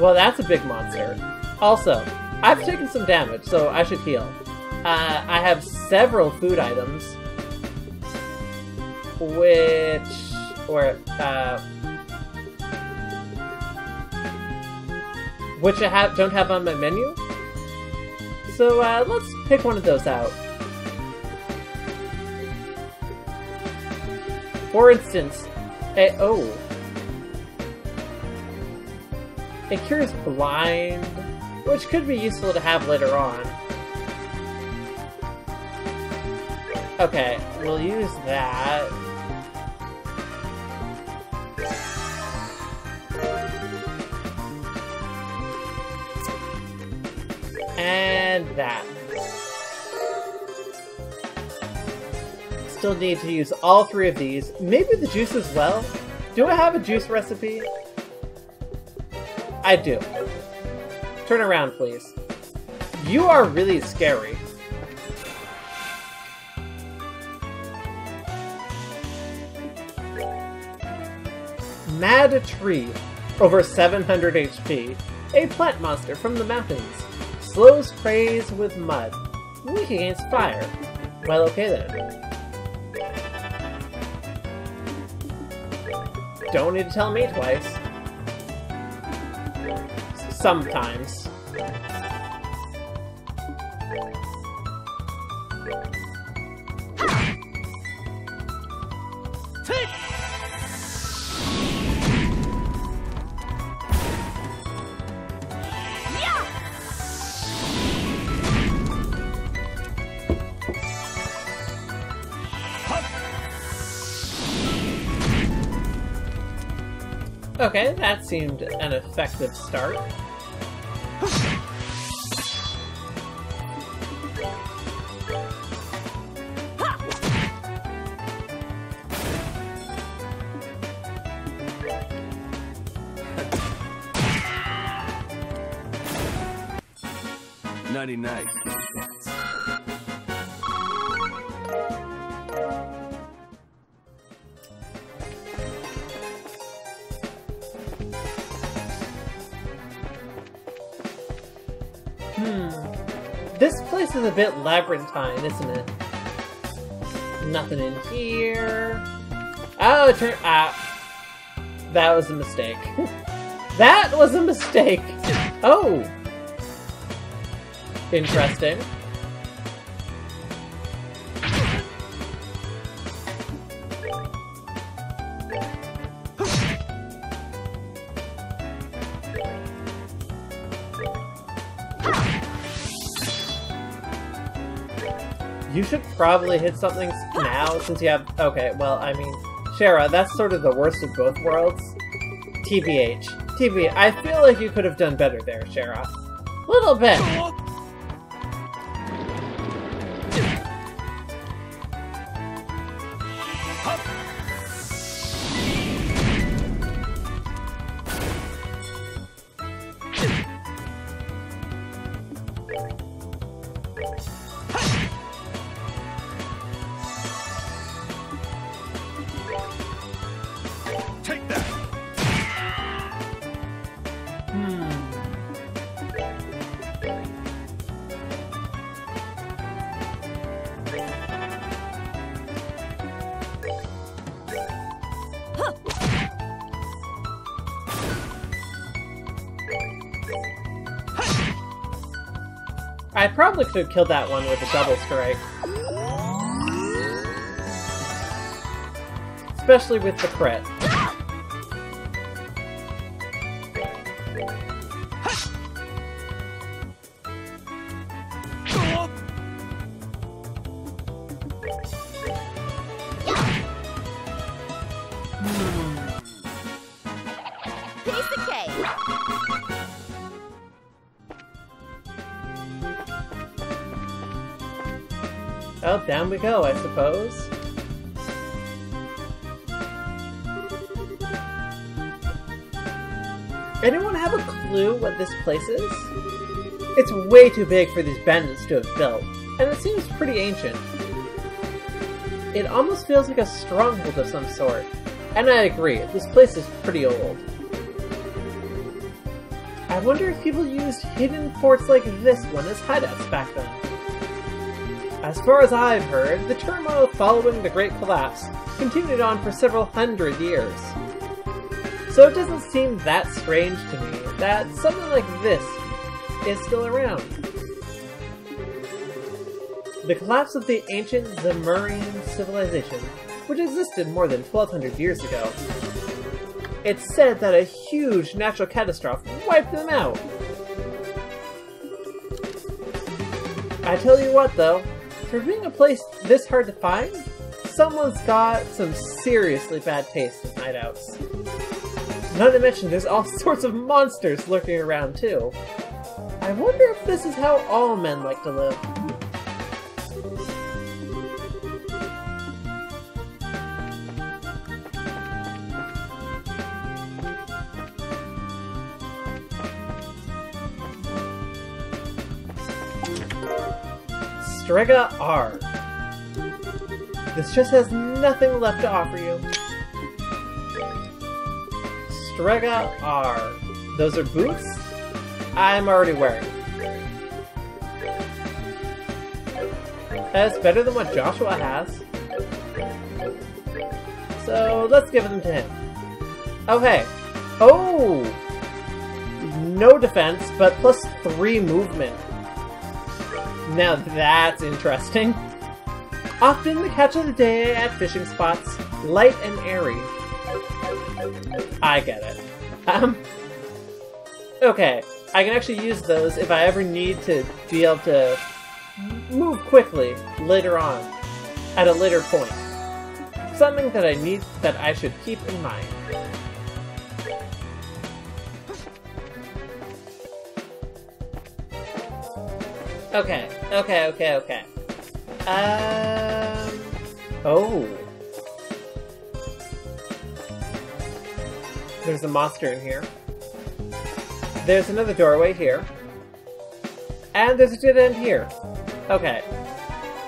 Well, that's a big monster. Also, I've taken some damage, so I should heal. Uh, I have several food items, which, or, uh, which I have, don't have on my menu. So, uh, let's pick one of those out. For instance, a, oh. It cures blind, which could be useful to have later on. Okay, we'll use that. And that. Still need to use all three of these. Maybe the juice as well? Do I have a juice recipe? I do. Turn around, please. You are really scary. Mad Tree, over 700 HP. A plant monster from the mountains. Slows prey with mud. Weak against fire. Well, okay then. Don't need to tell me twice. Sometimes. Okay, that seemed an effective start. Ninety-nine. Hmm. This place is a bit labyrinthine, isn't it? Nothing in here. Oh, it turned out. That was a mistake. that was a mistake! Oh! Interesting. You should probably hit something now since you have. Okay, well, I mean, Schera, that's sort of the worst of both worlds. TBH. TB, I feel like you could have done better there, Schera. A little bit. I probably could have killed that one with a double strike. Especially with the crit. Piece Well, down we go, I suppose. Anyone have a clue what this place is? It's way too big for these bandits to have built, and it seems pretty ancient. It almost feels like a stronghold of some sort, and I agree, this place is pretty old. I wonder if people used hidden forts like this one as hideouts back then. As far as I've heard, the turmoil following the Great Collapse continued on for several hundred years. So it doesn't seem that strange to me that something like this is still around. The collapse of the ancient Zemurian civilization, which existed more than 1200 years ago. It's said that a huge natural catastrophe wiped them out. I tell you what though, for being a place this hard to find, someone's got some seriously bad taste in hideouts. Not to mention there's all sorts of monsters lurking around too. I wonder if this is how all men like to live. Strega R. This just has nothing left to offer you. Strega R. Those are boots? I'm already wearing. That's better than what Joshua has. So let's give them to him. Oh hey. Oh! No defense, but plus three movement. Now that's interesting. Often the catch of the day at fishing spots, light and airy. I get it. Um, okay, I can actually use those if I ever need to be able to move quickly later on, at a later point. Something that I need that I should keep in mind. Okay, okay, okay, okay. Um. Oh. There's a monster in here. There's another doorway here. And there's a dead end here. Okay.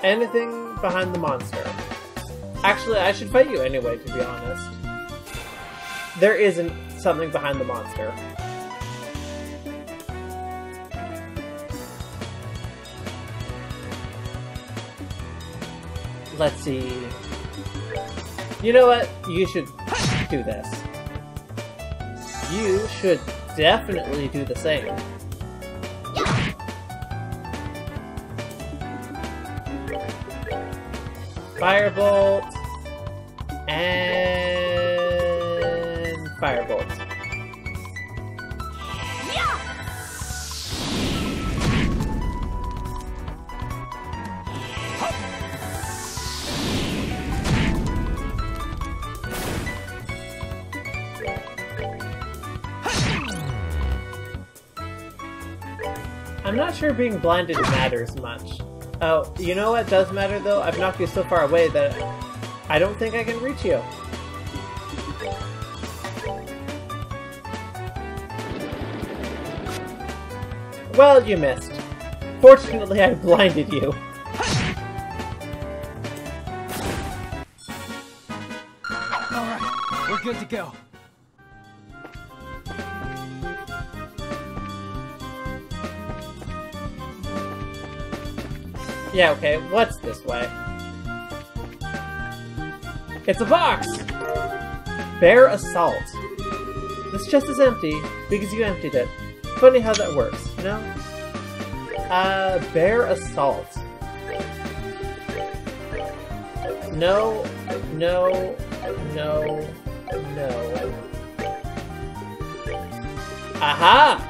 Anything behind the monster? Actually, I should fight you anyway, to be honest. There isn't something behind the monster. Let's see. You know what? You should do this. You should definitely do the same. Firebolt and I'm not sure being blinded matters much. Oh, you know what does matter though? I've knocked you so far away that I don't think I can reach you. Well, you missed. Fortunately, I blinded you. Alright, we're good to go. Yeah, okay, what's this way? It's a box! Bear Assault. This chest is empty because you emptied it. Funny how that works, you know? Uh, Bear Assault. No, no, no, no. Aha!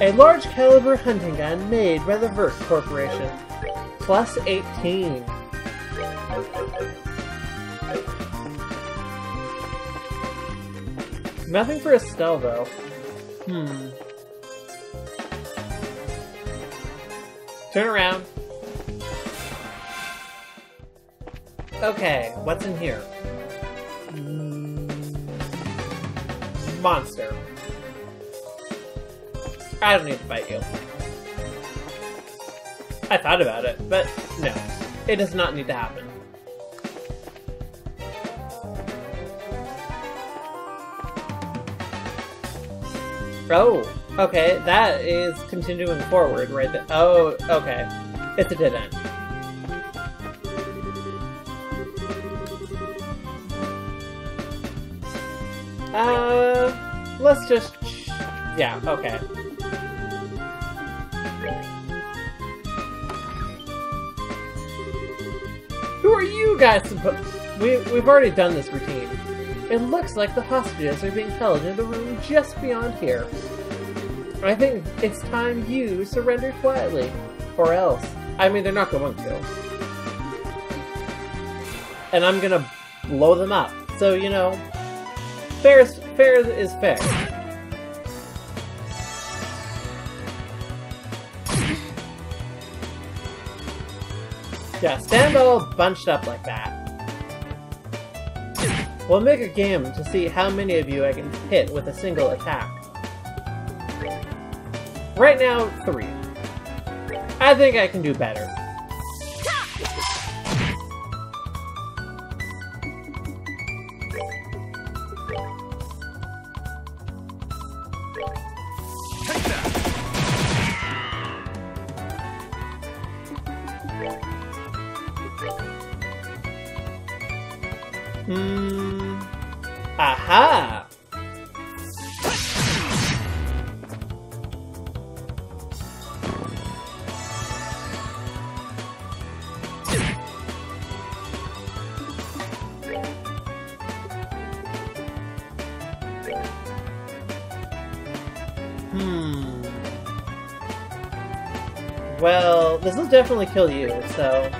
A large caliber hunting gun made by the Vert Corporation. Plus 18. Nothing for Estelle, though. Hmm. Turn around. Okay, what's in here? Mm, Monster. I don't need to fight you. I thought about it, but no. It does not need to happen. Oh, okay, that is continuing forward right. Oh, okay. It's a dead end. Uh, let's just... Yeah, okay. Guys. We, we've already done this routine. It looks like the hostages are being held in the room just beyond here. I think it's time you surrender quietly. Or else. I mean, they're not going to. And I'm gonna blow them up. So, you know, fair is, fair is fair. Yeah, stand all bunched up like that. We'll make a game to see how many of you I can hit with a single attack. Right now, three. I think I can do better. Hmm. Aha! Hmm. Well, this will definitely kill you, so...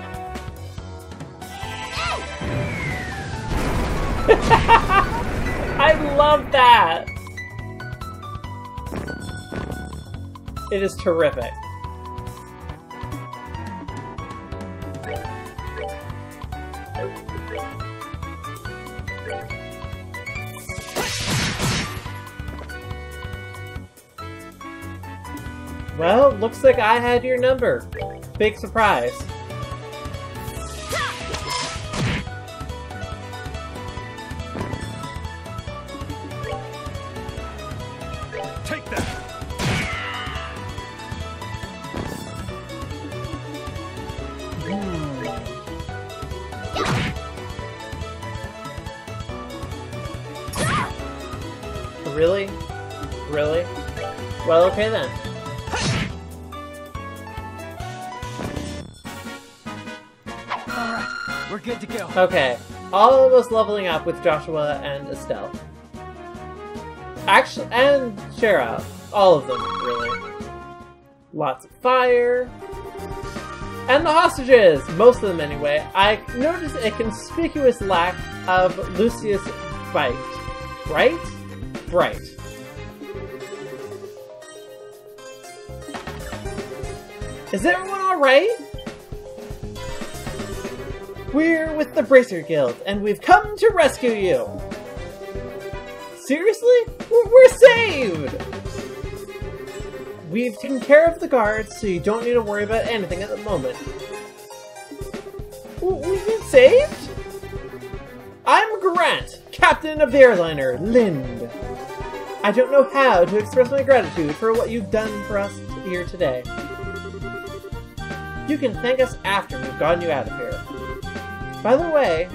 I love that! It is terrific. Well, looks like I had your number. Big surprise. Really? Really? Well, okay then. Alright, we're good to go. Okay, all of us leveling up with Joshua and Estelle. Actually, and Schera. All of them, really. Lots of fire. And the hostages! Most of them, anyway. I noticed a conspicuous lack of Lucius Bite. Right? Right. Is everyone alright? We're with the Bracer Guild, and we've come to rescue you! Seriously? We're saved! We've taken care of the guards, so you don't need to worry about anything at the moment. We've been saved? I'm Grant, captain of the airliner, Linde. I don't know how to express my gratitude for what you've done for us here today. You can thank us after we've gotten you out of here. By the way,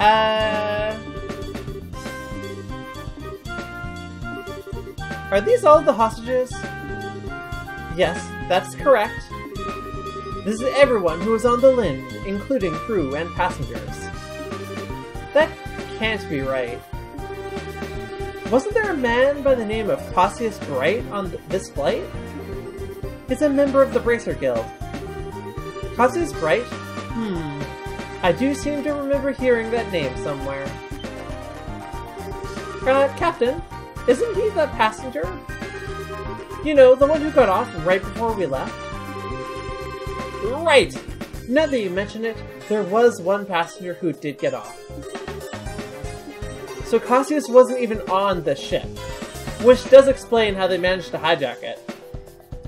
uh, are these all the hostages? Yes, that's correct. This is everyone who was on the Linde, including crew and passengers. That can't be right. Wasn't there a man by the name of Cassius Bright on th- this flight? He's a member of the Bracer Guild. Cassius Bright? Hmm. I do seem to remember hearing that name somewhere. Uh, Captain, isn't he the passenger? You know, the one who got off right before we left? Right! Now that you mention it, there was one passenger who did get off. So Cassius wasn't even on the ship, which does explain how they managed to hijack it.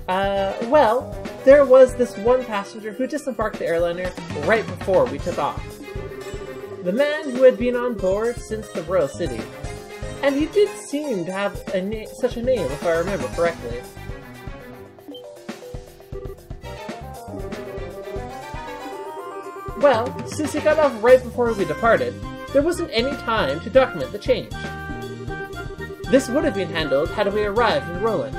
Uh, well, there was this one passenger who disembarked the airliner right before we took off. The man who had been on board since the Royal City. And he did seem to have a such a name, if I remember correctly. Well, since he got off right before we departed, there wasn't any time to document the change. This would have been handled had we arrived in Rolent,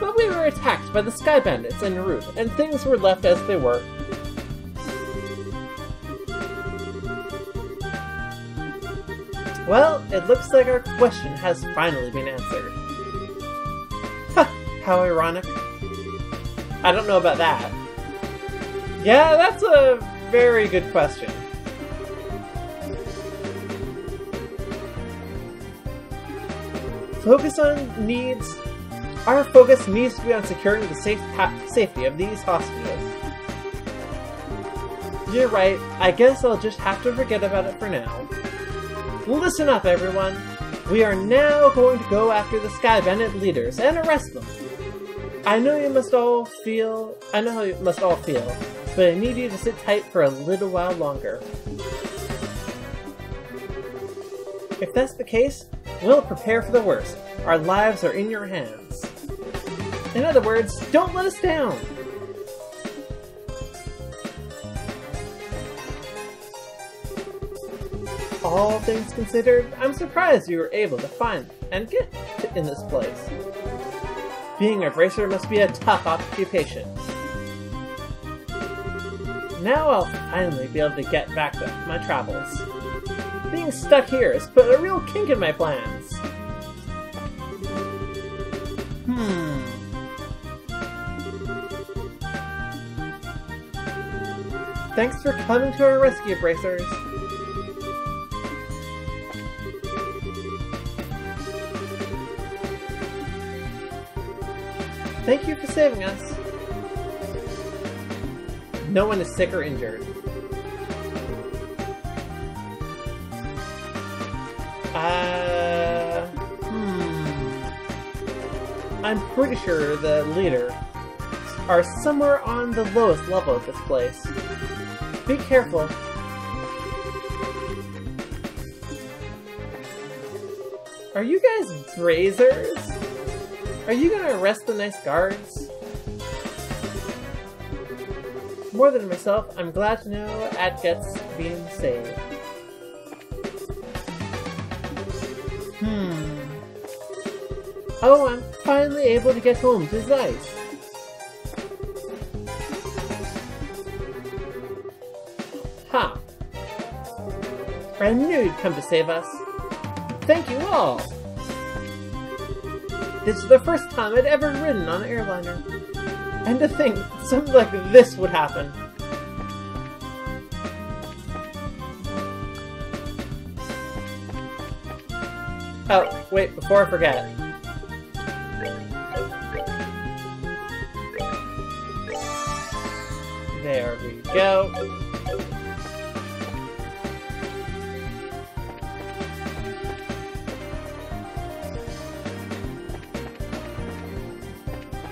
but we were attacked by the Sky Bandits en route, and things were left as they were. Well, it looks like our question has finally been answered. Ha! How ironic. I don't know about that. Yeah, that's a very good question. Focus on needs. Our focus needs to be on securing the safe safety of these hospitals. You're right, I guess I'll just have to forget about it for now. Listen up, everyone! We are now going to go after the Sky Bandit leaders and arrest them. I know you must all feel. I know how you must all feel, but I need you to sit tight for a little while longer. If that's the case, we'll prepare for the worst. Our lives are in your hands. In other words, don't let us down! All things considered, I'm surprised you were able to find and get in this place. Being a Bracer must be a tough occupation. Now I'll finally be able to get back to my travels. Being stuck here has put a real kink in my plans. Hmm. Thanks for coming to our rescue, Bracers. Thank you for saving us. No one is sick or injured. Uh, hmm. I'm pretty sure the leader are somewhere on the lowest level of this place. Be careful. Are you guys bracers? Are you gonna arrest the nice guards? More than myself, I'm glad to know Adget's being saved. Hmm. Oh, I'm finally able to get home to Zeiss. Ha! I knew you'd come to save us. Thank you all! This is the first time I'd ever ridden on an airliner. And to think something like this would happen. Oh, wait, before I forget. There we go.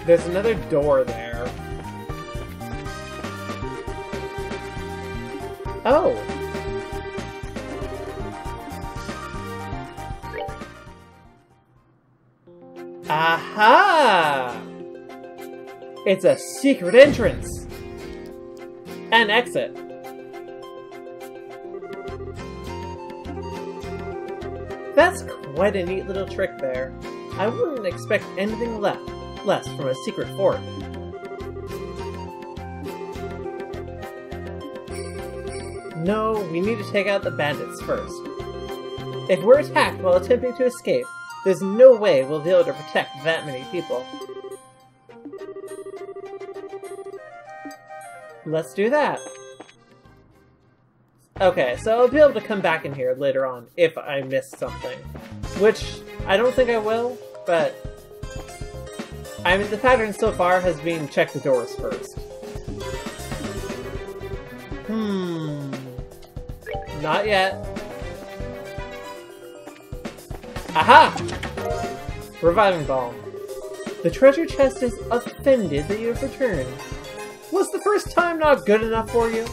There's another door there. Oh! Aha! It's a secret entrance! And exit. That's quite a neat little trick there. I wouldn't expect anything left, less from a secret fort. No, we need to take out the bandits first. If we're attacked while attempting to escape, there's no way we'll be able to protect that many people. Let's do that. Okay, so I'll be able to come back in here later on if I miss something. Which, I don't think I will, but... I mean, the pattern so far has been check the doors first. Hmm... Not yet. Aha! Reviving Balm. The treasure chest is offended that you have returned. Was the first time not good enough for you?